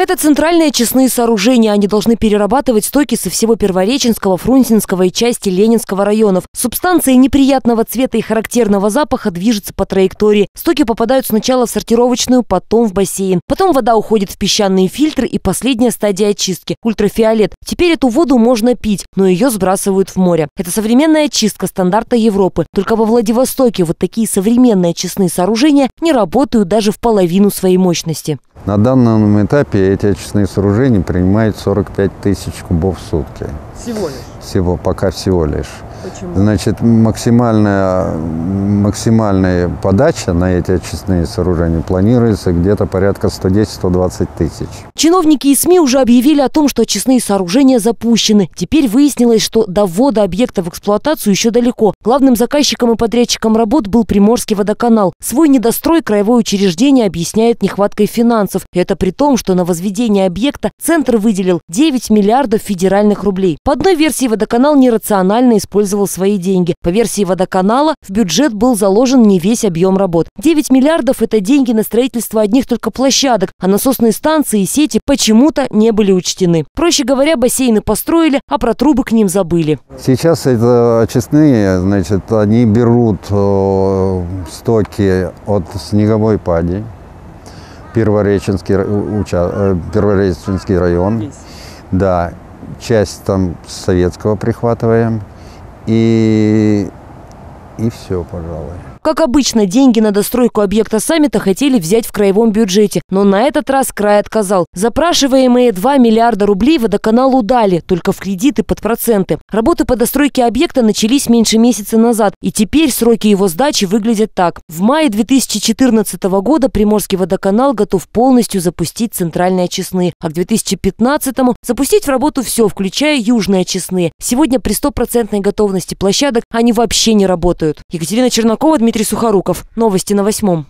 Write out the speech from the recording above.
Это центральные очистные сооружения. Они должны перерабатывать стоки со всего Первореченского, Фрунзенского и части Ленинского районов. Субстанции неприятного цвета и характерного запаха движутся по траектории. Стоки попадают сначала в сортировочную, потом в бассейн. Потом вода уходит в песчаные фильтры и последняя стадия очистки – ультрафиолет. Теперь эту воду можно пить, но ее сбрасывают в море. Это современная очистка стандарта Европы. Только во Владивостоке вот такие современные очистные сооружения не работают даже в половину своей мощности. На данном этапе эти очистные сооружения принимают 45 тысяч кубов в сутки. Всего лишь? Всего, пока всего лишь. Почему? Значит, максимальная, максимальная подача на эти очистные сооружения планируется где-то порядка 110-120 тысяч. Чиновники и СМИ уже объявили о том, что очистные сооружения запущены. Теперь выяснилось, что до ввода объекта в эксплуатацию еще далеко. Главным заказчиком и подрядчиком работ был Приморский водоканал. Свой недострой краевое учреждение объясняет нехваткой финансов. И это при том, что на возведение объекта Центр выделил 9 миллиардов федеральных рублей. По одной версии водоканал нерационально использовал свои деньги. По версии водоканала в бюджет был заложен не весь объем работ. 9 миллиардов – это деньги на строительство одних только площадок, а насосные станции и сети почему-то не были учтены. Проще говоря, бассейны построили, а про трубы к ним забыли. Сейчас это очистные, значит, они берут э, стоки от снеговой пади, Первореченский, уча, э, Первореченский район. Да, часть там советского прихватываем. И, и все, пожалуй. Как обычно, деньги на достройку объекта саммита хотели взять в краевом бюджете, но на этот раз край отказал. Запрашиваемые 2 миллиарда рублей водоканалу дали, только в кредиты под проценты. Работы по достройке объекта начались меньше месяца назад, и теперь сроки его сдачи выглядят так. В мае 2014 года Приморский водоканал готов полностью запустить центральные очистные, а к 2015 запустить в работу все, включая южные очистные. Сегодня при стопроцентной готовности площадок они вообще не работают. Екатерина Чернакова, Дмитрий Сухоруков. Новости на восьмом.